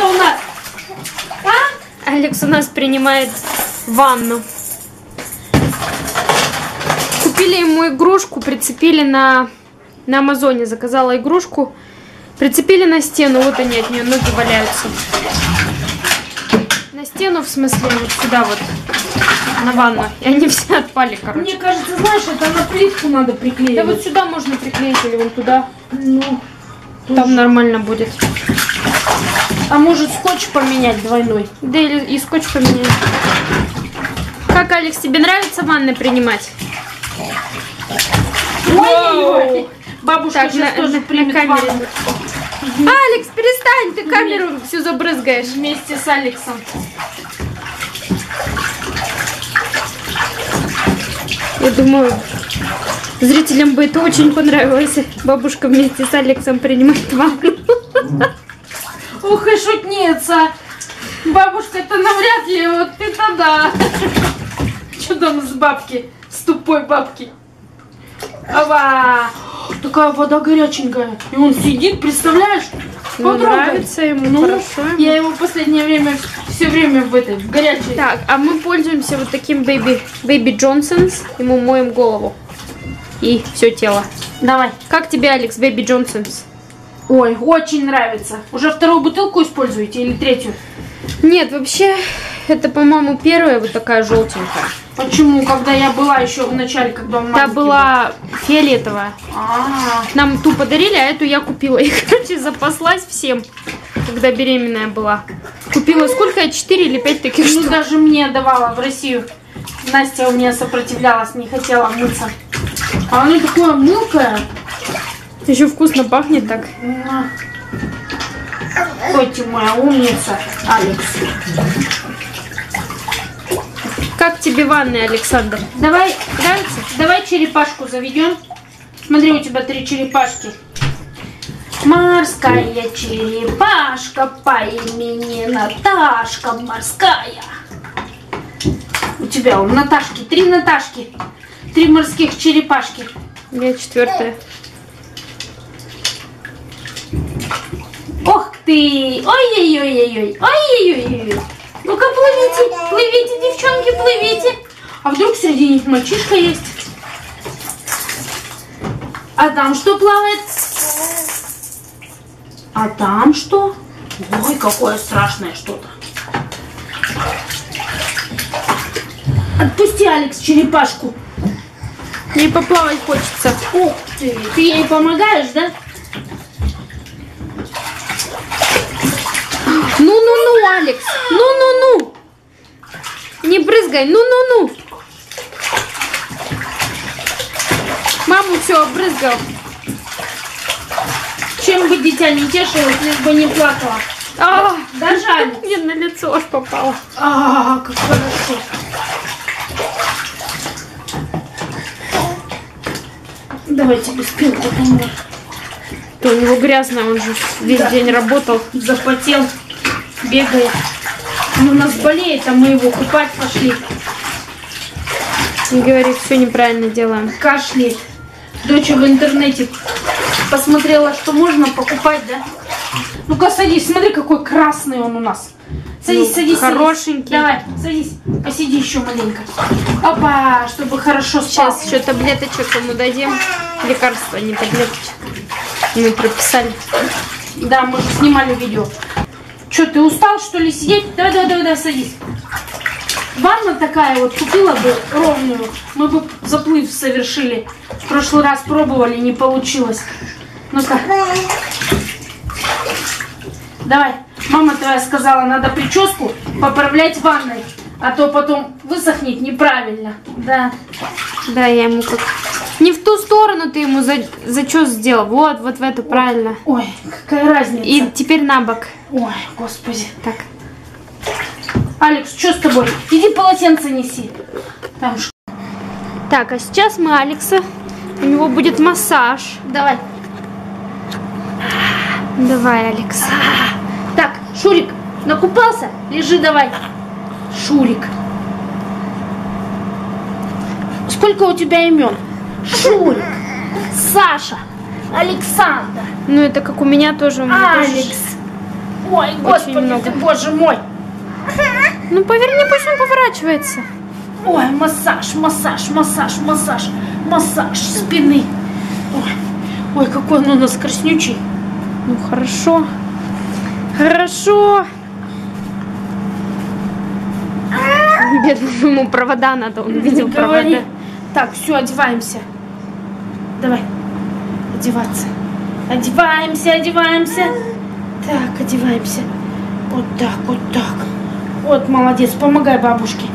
Алекса у нас? А? Алекс у нас принимает ванну. Купили ему игрушку, прицепили на, на Амазоне. Заказала игрушку. Прицепили на стену. Вот они от нее ноги валяются. На стену, в смысле, вот сюда вот. На ванну. И они все отпали, короче. Мне кажется, знаешь, это на плитку надо приклеить. Да вот сюда можно приклеить или вон туда. Ну, Там нормально будет. А может скотч поменять двойной? Да или и скотч поменяем. Как, Алекс, тебе нравится ванны принимать? Ой, Бабушка Так, сейчас на, тоже на- примет на камере. ванну. Алекс, перестань, ты камеру всю забрызгаешь. Вместе с Алексом. Я думаю, зрителям бы это очень понравилось. Бабушка вместе с Алексом принимает ванну. Ух и шутница. Бабушка, это навряд ли, вот это да. Что там с бабки? С тупой бабки. Ава! Такая вода горяченькая. И он сидит, представляешь? Ну, Потрогай. нравится ему, Ну, хорошо ему. я его в последнее время все время в этой, в горячей. Так, а мы пользуемся вот таким Baby, Baby Johnson's. Ему моем голову. И все тело. Давай. Как тебе, Алекс, Baby Johnson's? Ой, очень нравится. Уже вторую бутылку используете или третью? Нет, вообще, это, по-моему, первая вот такая желтенькая. Почему? Когда я была еще в начале, когда он Та была фиолетовая. был? А, Нам ту подарили, а эту я купила. И, короче, запаслась всем, когда беременная была. Купила сколько? Четыре или пять таких ну штук. даже мне давала в Россию. Настя у меня сопротивлялась, не хотела мыться. А оно такое мылкое. Еще вкусно пахнет так. Ты моя умница, Алекс. Как тебе ванны, Александр? Давай, Нравится? давай черепашку заведем. Смотри, у тебя три черепашки. Морская черепашка по имени Наташка морская. У тебя у Наташки три Наташки. Три морских черепашки. Я четвертая. Ты! Ой-ой-ой-ой-ой! Ой-ой-ой-ой! Ну-ка, плывите! Плывите, девчонки, плывите! А вдруг среди них мальчишка есть? А там что плавает? А там что? Ой, какое страшное что-то. Отпусти, Алекс, черепашку. Ей поплавать хочется. Ух ты! Ты ей помогаешь, да? Ну-ну-ну, Алекс. Ну-ну-ну. Не брызгай. Ну-ну-ну. Маму все обрызгал. Чем бы дитя не тешилось, лишь бы не плакала. А, Да, жаль. мне на лицо аж попало. А, как хорошо. Давайте без пилку помою. То у него грязно, он же весь Да. день работал. Запотел, бегает. Он у нас болеет, а мы его купать пошли. И говорит, все неправильно делаем. Кашляет. Дочь в интернете посмотрела, что можно покупать, да? Ну-ка садись, смотри, какой красный он у нас. Садись, Ну, садись, хорошенький. садись. Давай, садись. Посиди еще маленько. Опа, чтобы хорошо спал. Сейчас еще таблеточек ему дадим. Лекарства, не таблеточек. Мы прописали. Да, мы же снимали видео. Че, ты устал, что ли, сидеть? Да, да, да, да, садись. Ванна такая вот купила бы ровную. Мы бы заплыв совершили. В прошлый раз пробовали, не получилось. Ну-ка. Давай. Мама твоя сказала, надо прическу поправлять ванной. А то потом высохнет неправильно. Да. Да, я ему как... Не в ту сторону ты ему за... зачес сделал. Вот, вот в эту, правильно. Ой, какая разница. И теперь на бок. Ой, господи. Так. Алекс, что с тобой? Иди полотенце неси. Там ш- Так, а сейчас мы Алекса. У него будет массаж. Давай. Давай, Алекс. Так, Шурик, накупался? Лежи давай. Шурик. Сколько у тебя имен? Шурик, Саша, Александр, Ну, это как у меня тоже. У меня тоже. Алекс, Ой, господи много. ты, боже мой. Ну поверни, пусть он поворачивается. Ой, массаж, массаж, массаж, массаж, массаж спины. Ой, ой какой он у нас краснючий. Ну хорошо. Хорошо. Бедному ему провода надо, он видел провода. Так, все, одеваемся. Давай, одеваться. Одеваемся, одеваемся. Так, одеваемся. Вот так, вот так. Вот, молодец, помогай бабушке.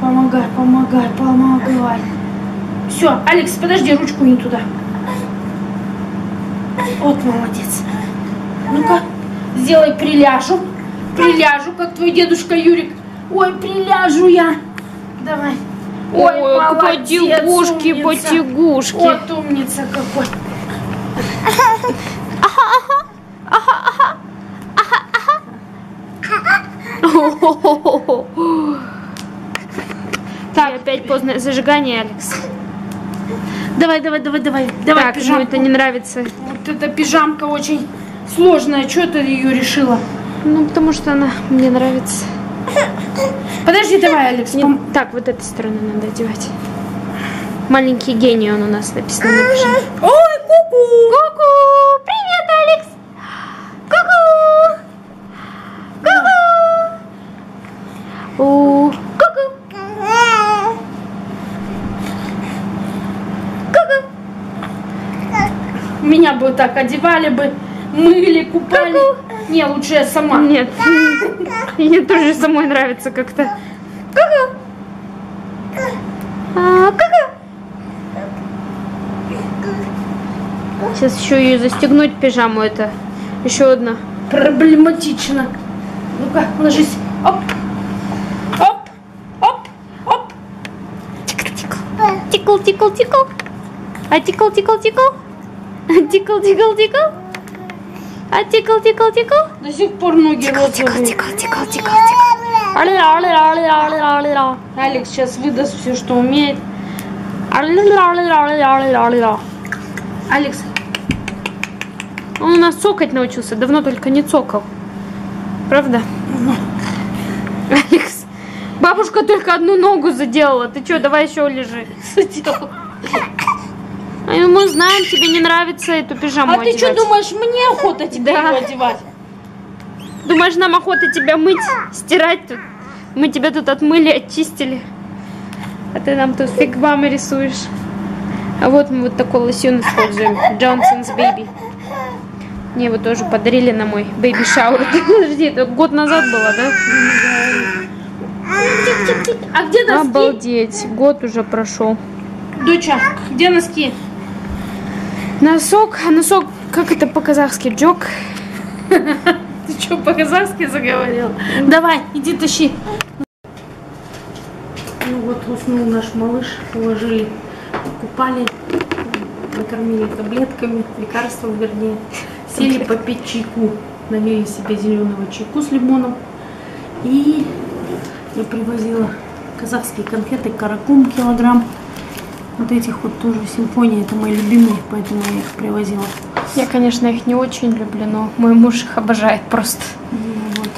Помогай, помогай, помогай. Все, Алекс, подожди, ручку не туда. Вот, молодец. Ну-ка, сделай приляжу. Приляжу, как твой дедушка Юрик. Ой, приляжу я. Давай. Ой, молодец, потягушки, умница. потягушки. Вот умница какой. Так, опять позднее зажигание, Алекс. Давай, давай, давай, давай. Давай так, пижамку. это не нравится. Вот эта пижамка очень сложная. Что ты ее решила? Ну, потому что она мне нравится. Подожди, давай, Алекс. Не- пом- Так, вот этой стороны надо одевать. Маленький гений он у нас написано на пижаме. Ой, ку-ку. Ку-ку! Привет, Алекс! Ку-ку! Ку-ку! У, Ку-ку! Ку-ку! Меня бы так одевали бы, мыли, купали. Не, лучше я сама. Нет, мне тоже самой нравится как-то. Ку-ку! А, Ку-ку! Сейчас еще ее застегнуть пижаму это. Еще одна. Проблематично. Ну-ка, ложись. Оп. Оп. Оп. Оп. Тикл, тикл, тикл. А тикл, тикл, А тикл, тикл, тикл. До сих пор ноги розовые. тикл, тикл, тикл, тикл. Аля, аля, аля, аля, аля. Алекс сейчас выдаст все, что умеет. Аля, аля, аля, аля, аля. Алекс, Он у нас цокать научился, давно только не цокал. Правда? Алекс, бабушка только одну ногу заделала. Ты что, давай еще лежи. задел. А мы знаем, тебе не нравится эту пижаму А ты что одевать. думаешь, мне охота тебе Да. одевать? Думаешь, нам охота тебя мыть, стирать тут? Мы тебя тут отмыли, очистили. А ты нам тут фигвамы рисуешь. А вот мы вот такой лосьон используем. Johnson's Baby. Мне его тоже подарили на мой baby shower. Подожди, это год назад было, да? А где носки? Обалдеть, год уже прошел. Доча, где носки? Носок, а носок, как это по-казахски? Жоқ? Ты что, по-казахски заговорил? Давай, иди тащи. Ну вот уснул наш малыш, уложили, купали, накормили таблетками, лекарством вернее. Сели попить чайку, налили себе зеленого чайку с лимоном. И я привозила казахские конфеты, каракум килограмм. Вот этих вот тоже симфония, это мои любимые, поэтому я их привозила. Я, конечно, их не очень люблю, но мой муж их обожает просто. Ну вот.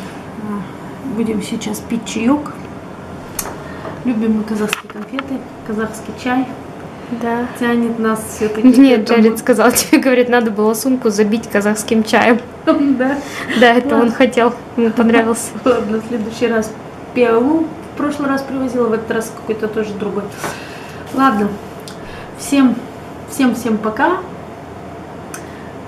а, Будем сейчас пить чаек. Любим мы казахские конфеты, казахский чай. Да. Тянет нас все-таки. Нет, Джаред сказал, тебе, говорит, надо было сумку забить казахским чаем. Да. Да, это он Ладно. хотел, ему понравился. Ладно, в следующий раз пиалу. В прошлый раз привозила, в этот раз какой-то тоже другой. Ладно. Всем, всем, всем пока.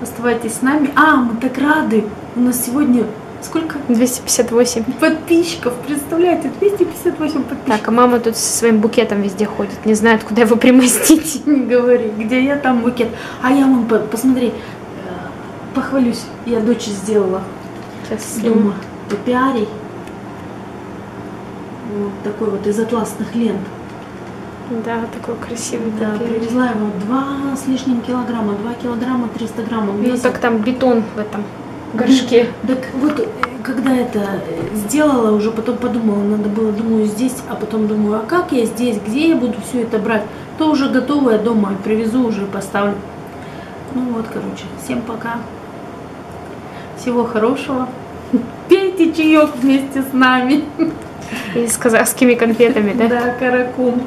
Оставайтесь с нами. А, мы так рады. У нас сегодня сколько 258. подписчиков? Представляете, 258 подписчиков. Так, а мама тут со своим букетом везде ходит, не знает, куда его примостить. Не говори, где я, там букет. А я по- посмотри, э, похвалюсь, я дочь сделала Сейчас дома топиарий. Вот такой вот из атласных лент. Да, такой красивый. Да, привезла его 2 с лишним килограмма, 2 килограмма 300 граммов Ну весит. так там бетон в этом горшке. Так вот, э, когда это э, сделала, уже потом подумала, надо было, думаю, здесь, а потом думаю, а как я здесь, где я буду все это брать? То уже готовое дома, привезу уже поставлю. Ну вот, короче, всем пока. Всего хорошего. Пейте чаек вместе с нами. И с казахскими конфетами, да? Да, каракум.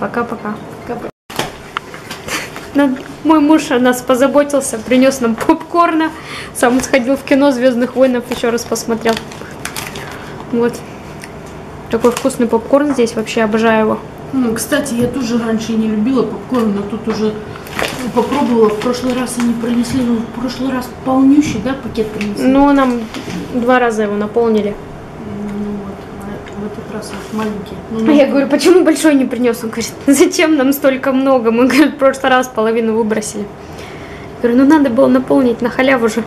Пока-пока. Пока. Ну, Мой муж о нас позаботился, принес нам попкорна. Сам сходил в кино Звездных войнов, еще раз посмотрел. Вот. Такой вкусный попкорн здесь, вообще обожаю его. М, Кстати, я тоже раньше не любила попкорн, но тут уже попробовала. В прошлый раз они принесли, ну, в прошлый раз полнющий, да, пакет принесли? Ну, нам два раза его наполнили. Ну этот раз вот маленький. Ну, А я говорю, почему большой не принес? Он говорит, зачем нам столько много? Мы, говорит, в прошлый раз половину выбросили. Я говорю, ну надо было наполнить на халяву же.